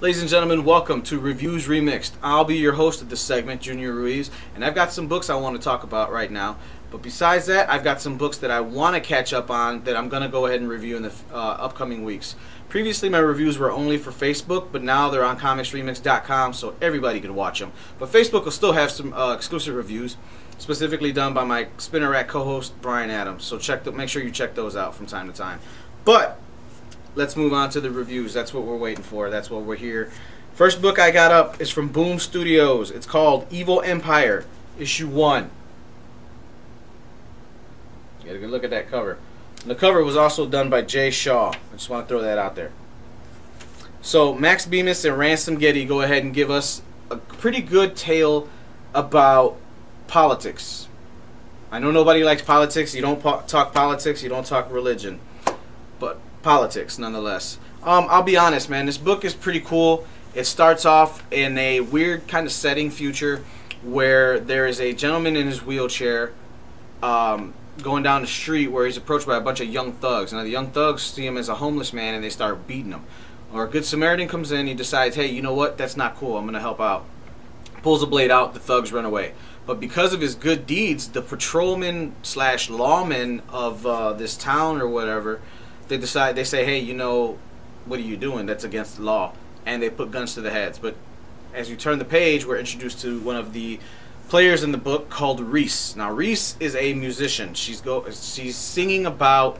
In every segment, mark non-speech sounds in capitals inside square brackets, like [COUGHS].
Ladies and gentlemen, welcome to Reviews Remixed. I'll be your host of this segment, Junior Ruiz, and I've got some books I want to talk about right now. But besides that, I've got some books that I want to catch up on that I'm going to go ahead and review in the uh, upcoming weeks. Previously, my reviews were only for Facebook, but now they're on comicsremix.com, so everybody can watch them. But Facebook will still have some uh, exclusive reviews, specifically done by my Spinner co-host Brian Adams. So check, the, make sure you check those out from time to time. But let's move on to the reviews. That's what we're waiting for. That's what we're here. First book I got up is from Boom Studios. It's called Evil Empire, issue one. Get a good look at that cover. And the cover was also done by Jay Shaw. I just want to throw that out there. So Max Bemis and Ransom Getty go ahead and give us a pretty good tale about politics. I know nobody likes politics. You don't po talk politics. You don't talk religion. But politics, nonetheless. Um, I'll be honest, man. This book is pretty cool. It starts off in a weird kind of setting future where there is a gentleman in his wheelchair um, going down the street where he's approached by a bunch of young thugs. Now the young thugs see him as a homeless man and they start beating him. Or a good Samaritan comes in, he decides, hey, you know what? That's not cool. I'm going to help out. Pulls a blade out, the thugs run away. But because of his good deeds, the patrolman slash lawman of uh, this town or whatever, they decide, they say, hey, you know, what are you doing? That's against the law. And they put guns to the heads. But as you turn the page, we're introduced to one of the players in the book called Reese. Now Reese is a musician. She's go she's singing about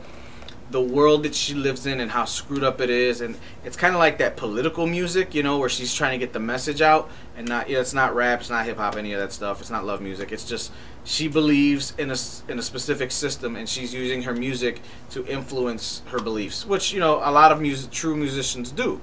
the world that she lives in and how screwed up it is and it's kind of like that political music you know where she's trying to get the message out and not you know, it's not rap it's not hip hop any of that stuff it's not love music it's just she believes in a in a specific system and she's using her music to influence her beliefs which you know a lot of music true musicians do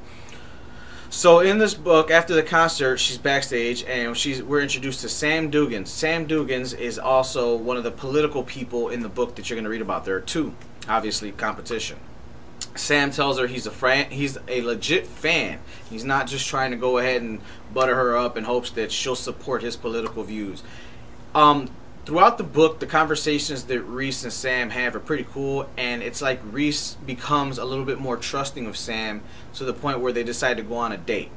so in this book, after the concert, she's backstage and she's we're introduced to Sam Dugans. Sam Dugans is also one of the political people in the book that you're going to read about. There are two, obviously, competition. Sam tells her he's a fan, he's a legit fan. He's not just trying to go ahead and butter her up in hopes that she'll support his political views. Um, throughout the book, the conversations that Reese and Sam have are pretty cool, and it's like Reese becomes a little bit more trusting of Sam to the point where they decide to go on a date.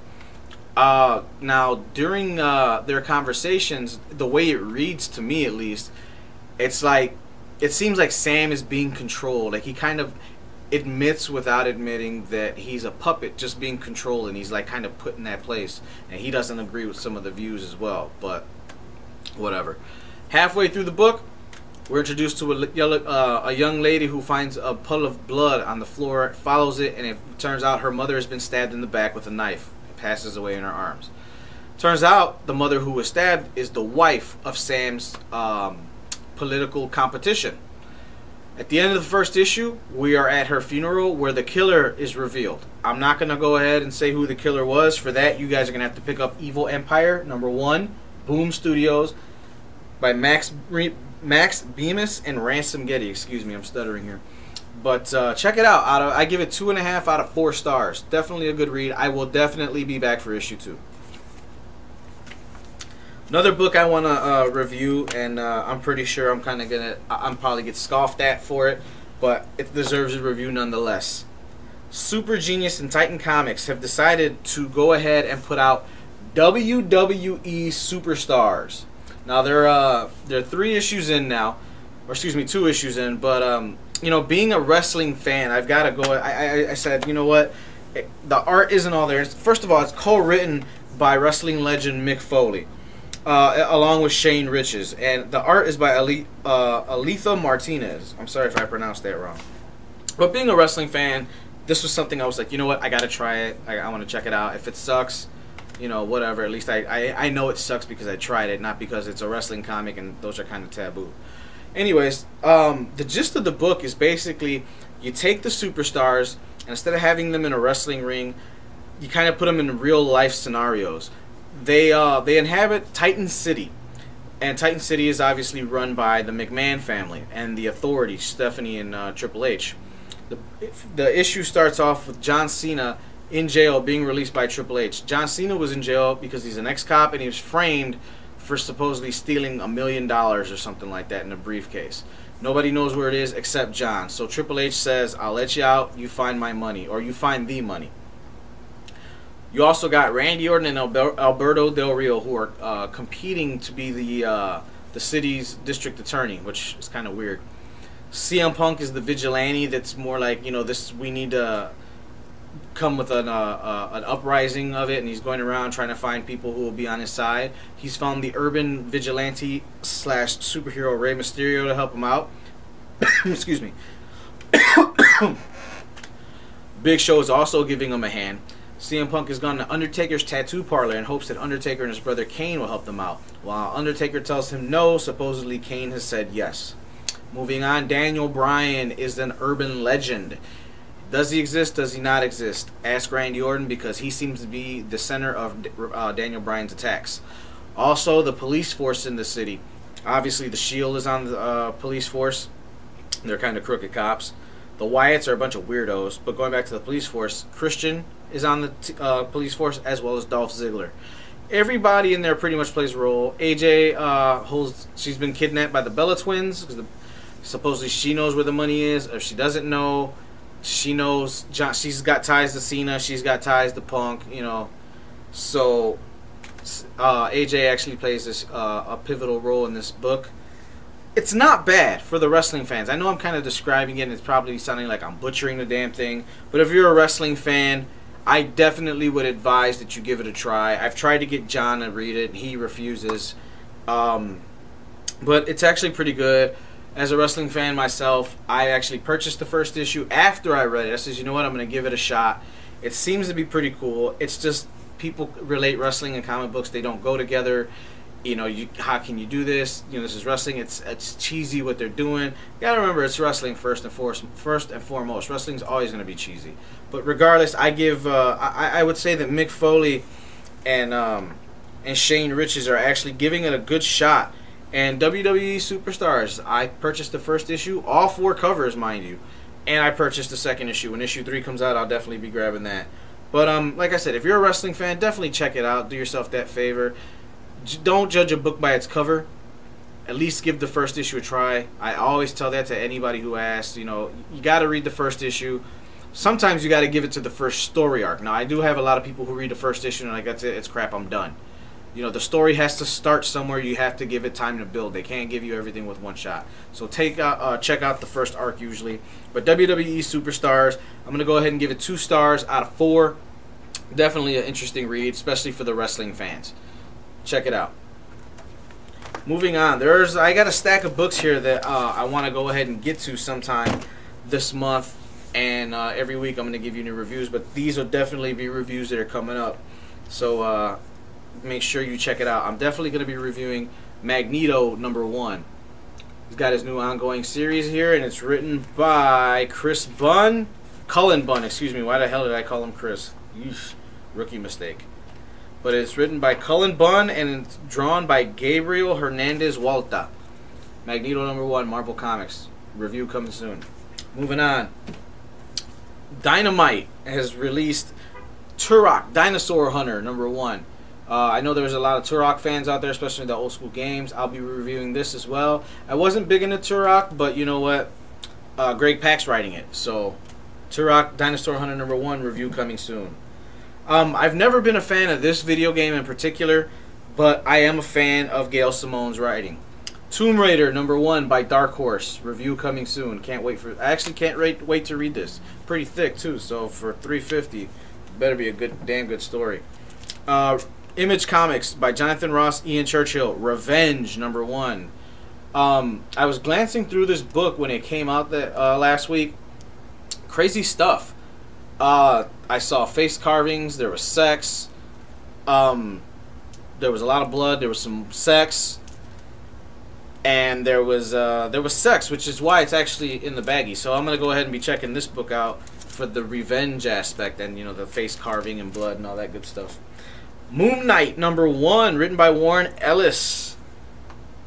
Uh, now, during uh, their conversations, the way it reads to me at least, it's like it seems like Sam is being controlled. Like he kind of admits without admitting that he's a puppet just being controlled and he's like kind of put in that place and he doesn't agree with some of the views as well but whatever Halfway through the book, we're introduced to a, uh, a young lady who finds a puddle of blood on the floor, follows it, and it turns out her mother has been stabbed in the back with a knife. It passes away in her arms. Turns out the mother who was stabbed is the wife of Sam's um, political competition. At the end of the first issue, we are at her funeral where the killer is revealed. I'm not going to go ahead and say who the killer was. For that, you guys are going to have to pick up Evil Empire, number one, Boom Studios by Max Max Bemis and Ransom Getty. Excuse me, I'm stuttering here. But uh, check it out. Out of, I give it two and a half out of four stars. Definitely a good read. I will definitely be back for issue two. Another book I want to uh, review, and uh, I'm pretty sure I'm kind of gonna, I'm probably get scoffed at for it, but it deserves a review nonetheless. Super Genius and Titan Comics have decided to go ahead and put out WWE Superstars. Now there uh there are three issues in now, or excuse me, two issues in. But um, you know, being a wrestling fan, I've got to go. I, I I said, you know what, it, the art isn't all there. First of all, it's co-written by wrestling legend Mick Foley. Uh, along with Shane Riches, and the art is by Ali, uh, Alitha Martinez. I'm sorry if I pronounced that wrong. But being a wrestling fan, this was something I was like, you know what, I gotta try it. I, I want to check it out. If it sucks, you know, whatever. At least I, I, I know it sucks because I tried it, not because it's a wrestling comic and those are kind of taboo. Anyways, um, the gist of the book is basically you take the superstars and instead of having them in a wrestling ring, you kind of put them in real life scenarios. They uh, they inhabit Titan City, and Titan City is obviously run by the McMahon family and the Authority, Stephanie and uh, Triple H. The the issue starts off with John Cena in jail being released by Triple H. John Cena was in jail because he's an ex-cop and he was framed for supposedly stealing a million dollars or something like that in a briefcase. Nobody knows where it is except John. So Triple H says, I'll let you out, you find my money, or you find the money. You also got Randy Orton and Alberto Del Rio who are uh, competing to be the uh, the city's district attorney, which is kind of weird. CM Punk is the vigilante. That's more like you know this. We need to come with an uh, uh, an uprising of it, and he's going around trying to find people who will be on his side. He's found the urban vigilante slash superhero Rey Mysterio to help him out. [COUGHS] Excuse me. [COUGHS] Big Show is also giving him a hand. CM Punk has gone to Undertaker's tattoo parlor in hopes that Undertaker and his brother Kane will help them out. While Undertaker tells him no, supposedly Kane has said yes. Moving on, Daniel Bryan is an urban legend. Does he exist? Does he not exist? Ask Randy Orton because he seems to be the center of uh, Daniel Bryan's attacks. Also, the police force in the city. Obviously, the Shield is on the uh, police force. They're kind of crooked cops. The Wyatts are a bunch of weirdos. But going back to the police force, Christian is on the uh, police force as well as Dolph Ziggler. Everybody in there pretty much plays a role. AJ uh, holds. She's been kidnapped by the Bella twins because supposedly she knows where the money is. If she doesn't know, she knows. John, she's got ties to Cena. She's got ties to Punk. You know, so uh, AJ actually plays this uh, a pivotal role in this book it's not bad for the wrestling fans. I know I'm kind of describing it and it's probably sounding like I'm butchering the damn thing, but if you're a wrestling fan, I definitely would advise that you give it a try. I've tried to get John to read it and he refuses. Um, but it's actually pretty good. As a wrestling fan myself, I actually purchased the first issue after I read it. I says, you know what, I'm going to give it a shot. It seems to be pretty cool. It's just people relate wrestling and comic books, they don't go together you know, you how can you do this? You know, this is wrestling. It's it's cheesy what they're doing. You gotta remember, it's wrestling first and foremost. First and foremost, wrestling's always gonna be cheesy. But regardless, I give uh, I I would say that Mick Foley and um, and Shane Richards are actually giving it a good shot. And WWE Superstars, I purchased the first issue, all four covers, mind you, and I purchased the second issue. When issue three comes out, I'll definitely be grabbing that. But um, like I said, if you're a wrestling fan, definitely check it out. Do yourself that favor don't judge a book by its cover. At least give the first issue a try. I always tell that to anybody who asks. You know, you got to read the first issue. Sometimes you got to give it to the first story arc. Now, I do have a lot of people who read the first issue and like that's it. It's crap. I'm done. You know, the story has to start somewhere. You have to give it time to build. They can't give you everything with one shot. So take out, uh, check out the first arc usually. But WWE Superstars, I'm gonna go ahead and give it two stars out of four. Definitely an interesting read, especially for the wrestling fans. Check it out. Moving on, there's I got a stack of books here that uh, I want to go ahead and get to sometime this month, and uh, every week I'm going to give you new reviews. But these will definitely be reviews that are coming up, so uh, make sure you check it out. I'm definitely going to be reviewing Magneto number one. He's got his new ongoing series here, and it's written by Chris Bunn, Cullen Bunn. Excuse me. Why the hell did I call him Chris? Yeesh, rookie mistake but it's written by Cullen Bunn and it's drawn by Gabriel Hernandez Walta. Magneto number one, Marvel Comics. Review coming soon. Moving on. Dynamite has released Turok Dinosaur Hunter number one. Uh, I know there's a lot of Turok fans out there, especially the old school games. I'll be reviewing this as well. I wasn't big into Turok, but you know what? Uh, Greg Pak's writing it. So, Turok Dinosaur Hunter number one review coming soon. Um, I've never been a fan of this video game in particular, but I am a fan of Gail Simone's writing. Tomb Raider number one by Dark Horse review coming soon. Can't wait for. I actually can't wait wait to read this. Pretty thick too, so for 350, better be a good damn good story. Uh, Image Comics by Jonathan Ross, Ian Churchill. Revenge number one. Um, I was glancing through this book when it came out uh, last week. Crazy stuff. Uh, I saw face carvings. There was sex. Um, there was a lot of blood. There was some sex, and there was uh, there was sex, which is why it's actually in the baggie. So I'm gonna go ahead and be checking this book out for the revenge aspect and you know the face carving and blood and all that good stuff. Moon Knight number one, written by Warren Ellis.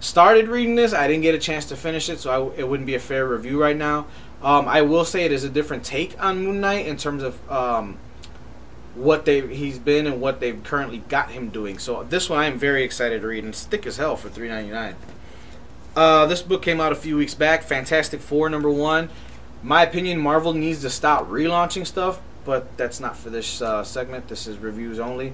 Started reading this. I didn't get a chance to finish it, so I, it wouldn't be a fair review right now. Um, I will say it is a different take on Moon Knight in terms of um, what they he's been and what they've currently got him doing. So this one I am very excited to read and it's thick as hell for three ninety nine. Uh, this book came out a few weeks back. Fantastic Four number one. My opinion, Marvel needs to stop relaunching stuff, but that's not for this uh, segment. This is reviews only.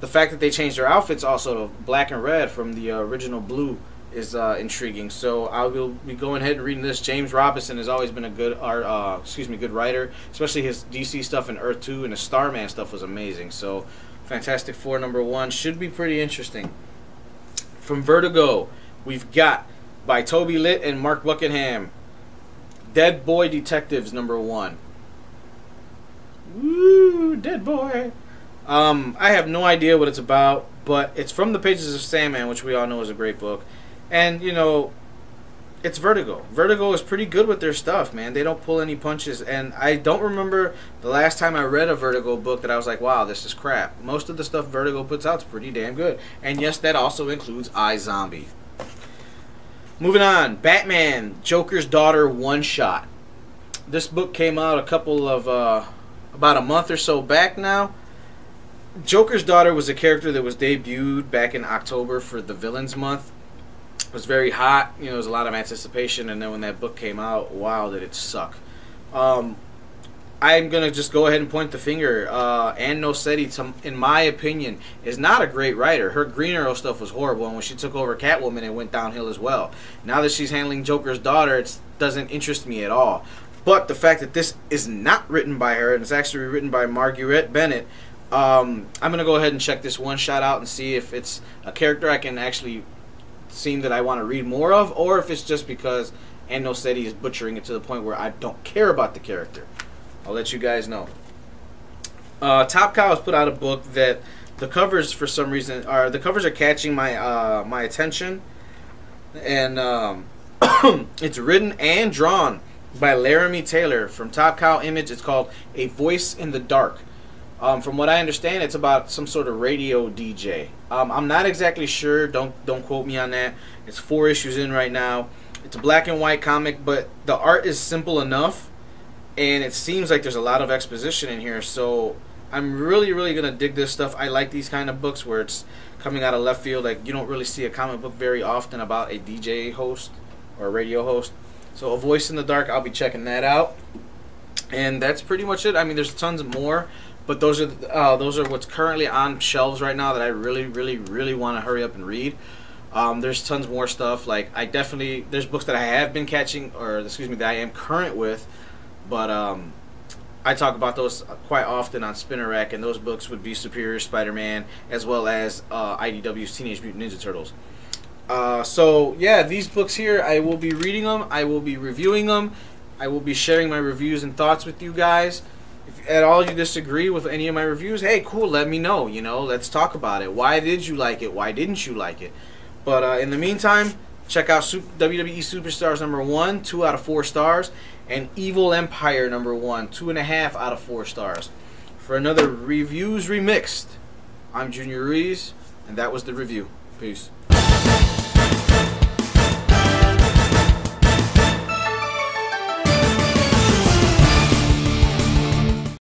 The fact that they changed their outfits also to black and red from the uh, original blue is uh, intriguing. So I will be going ahead and reading this. James Robinson has always been a good art, uh, excuse me, good writer. Especially his DC stuff in Earth Two and the Starman stuff was amazing. So Fantastic Four number one should be pretty interesting. From Vertigo, we've got by Toby Litt and Mark Buckingham. Dead Boy Detectives number one. Woo, Dead Boy. Um, I have no idea what it's about, but it's from the pages of Sandman, which we all know is a great book. And you know, it's Vertigo. Vertigo is pretty good with their stuff, man. They don't pull any punches, and I don't remember the last time I read a Vertigo book that I was like, "Wow, this is crap." Most of the stuff Vertigo puts out is pretty damn good, and yes, that also includes iZombie. Moving on, Batman, Joker's Daughter one shot. This book came out a couple of uh, about a month or so back now. Joker's Daughter was a character that was debuted back in October for the Villains Month it was very hot. You know, there was a lot of anticipation, and then when that book came out, wow, did it suck. Um, I'm gonna just go ahead and point the finger. Uh, Ann Nocenti, to, in my opinion, is not a great writer. Her Green Arrow stuff was horrible, and when she took over Catwoman, it went downhill as well. Now that she's handling Joker's daughter, it doesn't interest me at all. But the fact that this is not written by her and it's actually written by Marguerite Bennett, um, I'm gonna go ahead and check this one shot out and see if it's a character I can actually scene that I want to read more of, or if it's just because Ann Nocenti is butchering it to the point where I don't care about the character. I'll let you guys know. Uh, Top Cow has put out a book that the covers, for some reason, are the covers are catching my uh, my attention, and um, [COUGHS] it's written and drawn by Larime Taylor from Top Cow Image. It's called A Voice in the Dark. Um, from what I understand, it's about some sort of radio DJ. Um, I'm not exactly sure. Don't don't quote me on that. It's four issues in right now. It's a black and white comic, but the art is simple enough, and it seems like there's a lot of exposition in here. So I'm really really gonna dig this stuff. I like these kind of books where it's coming out of left field. Like you don't really see a comic book very often about a DJ host or a radio host. So a voice in the dark. I'll be checking that out. And that's pretty much it. I mean, there's tons more. But those are uh, those are what's currently on shelves right now that I really, really, really want to hurry up and read. Um, there's tons more stuff. Like I definitely there's books that I have been catching, or excuse me, that I am current with, but um, I talk about those quite often on Spinner Rack, and those books would be Superior Spider-Man as well as uh, IDW's Teenage Mutant Ninja Turtles. Uh, so yeah, these books here, I will be reading them. I will be reviewing them. I will be sharing my reviews and thoughts with you guys if at all you disagree with any of my reviews, hey, cool, let me know. You know, let's talk about it. Why did you like it? Why didn't you like it? But uh, in the meantime, check out WWE Superstars number one, two out of four stars, and Evil Empire number one, two and a half out of four stars. For another Reviews Remixed, I'm Junior Ruiz, and that was the review. Peace.